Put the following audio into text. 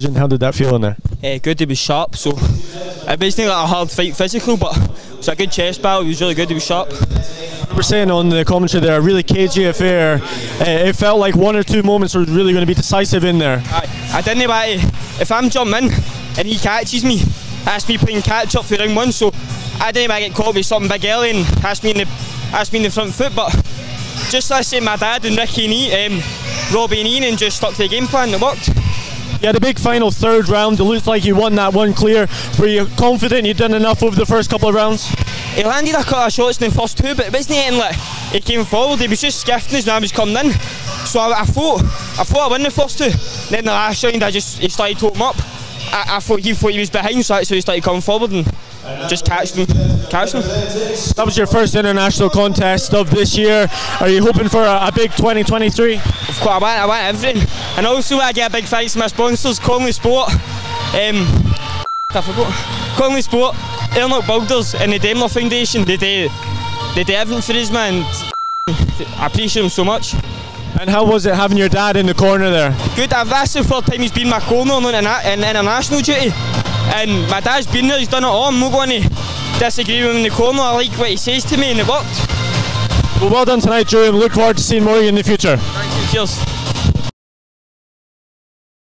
How did that feel in there? Uh, good, he was sharp, so it basically like a hard fight physical, but it was a good chest battle, he was really good, he was sharp. We're saying on the commentary there, a really cagey affair. Uh, it felt like one or two moments were really going to be decisive in there. I, I didn't want to, if I'm jumping in and he catches me, that's me playing catch up for round one, so I didn't want to get caught with something big early and has me in the, has me in the front foot, but just like I say, my dad and Ricky and E, um, Robbie and Ian and just stuck to the game plan, it worked. You had a big final third round. It looks like you won that one clear. Were you confident you'd done enough over the first couple of rounds? He landed a couple of shots in the first two, but wasn't anything like he came forward. He was just skiffing as now he's coming in. So I, I thought, I thought I won the first two. Then the last round, I just he started him up. I, I, thought he thought he was behind, so, so he started coming forward and just catch them, catch them. That was your first international contest of this year. Are you hoping for a, a big 2023? Of course, I want, I want everything, and also I get a big thanks to my sponsors, Conley Sport. Um, I forgot. Conley Sport, Enoch Builders, and the Daimler Foundation. They do, they do everything for us, man. I appreciate them so much. And how was it having your dad in the corner there? Good. I've that's the third time he's been my corner on in international duty. And my dad's been there, he's done it all. I'm not going to disagree with him in the corner. I like what he says to me and it worked. Well, well done tonight, Drew, and look forward to seeing more of you in the future. Thank you. Cheers.